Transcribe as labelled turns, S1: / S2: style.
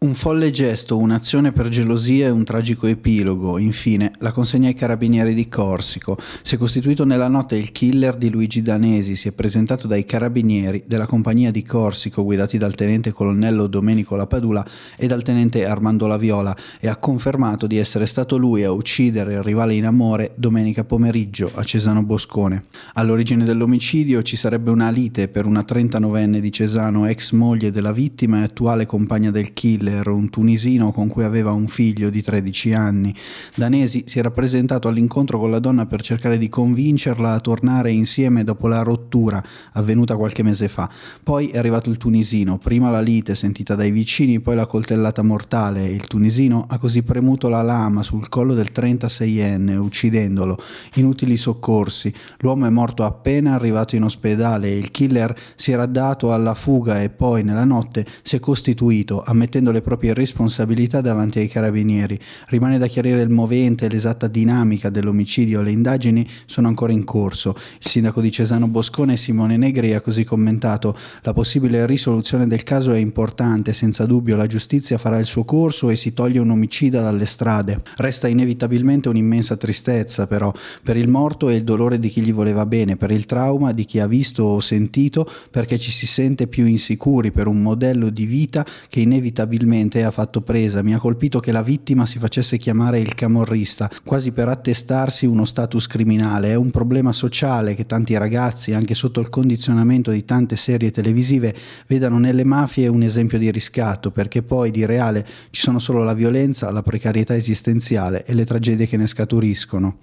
S1: Un folle gesto, un'azione per gelosia e un tragico epilogo. Infine, la consegna ai carabinieri di Corsico. Si è costituito nella notte il killer di Luigi Danesi. Si è presentato dai carabinieri della compagnia di Corsico, guidati dal tenente colonnello Domenico Lapadula e dal tenente Armando Laviola, e ha confermato di essere stato lui a uccidere il rivale in amore domenica pomeriggio a Cesano Boscone. All'origine dell'omicidio ci sarebbe una lite per una 39enne di Cesano, ex moglie della vittima e attuale compagna del killer Miller, un tunisino con cui aveva un figlio di 13 anni. Danesi si era presentato all'incontro con la donna per cercare di convincerla a tornare insieme dopo la rottura avvenuta qualche mese fa. Poi è arrivato il tunisino, prima la lite sentita dai vicini, poi la coltellata mortale. Il tunisino ha così premuto la lama sul collo del 36enne, uccidendolo. Inutili soccorsi. L'uomo è morto appena arrivato in ospedale il killer si era dato alla fuga e poi nella notte si è costituito, ammettendo le le proprie responsabilità davanti ai carabinieri. Rimane da chiarire il movente e l'esatta dinamica dell'omicidio. Le indagini sono ancora in corso. Il sindaco di Cesano Boscone, Simone Negri, ha così commentato: La possibile risoluzione del caso è importante, senza dubbio la giustizia farà il suo corso e si toglie un omicida dalle strade. Resta inevitabilmente un'immensa tristezza, però, per il morto e il dolore di chi gli voleva bene, per il trauma di chi ha visto o sentito, perché ci si sente più insicuri per un modello di vita che inevitabilmente probabilmente ha fatto presa. Mi ha colpito che la vittima si facesse chiamare il camorrista, quasi per attestarsi uno status criminale. È un problema sociale che tanti ragazzi, anche sotto il condizionamento di tante serie televisive, vedano nelle mafie un esempio di riscatto, perché poi di reale ci sono solo la violenza, la precarietà esistenziale e le tragedie che ne scaturiscono.